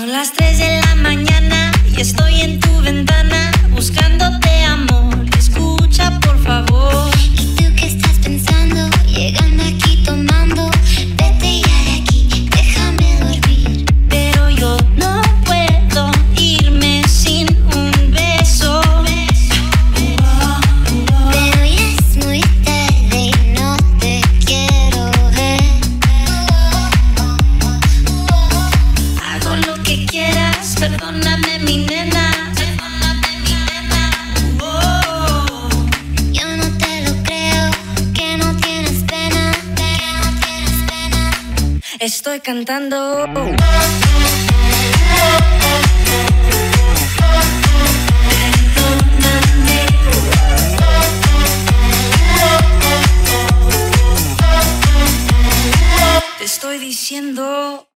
Son las 3 de la mañana y estoy en tu ventana buscándote a quieras, perdóname mi nena. Perdóname mi nena. Yo no te lo creo, que no tienes pena, que no tienes pena. Estoy cantando. Te estoy diciendo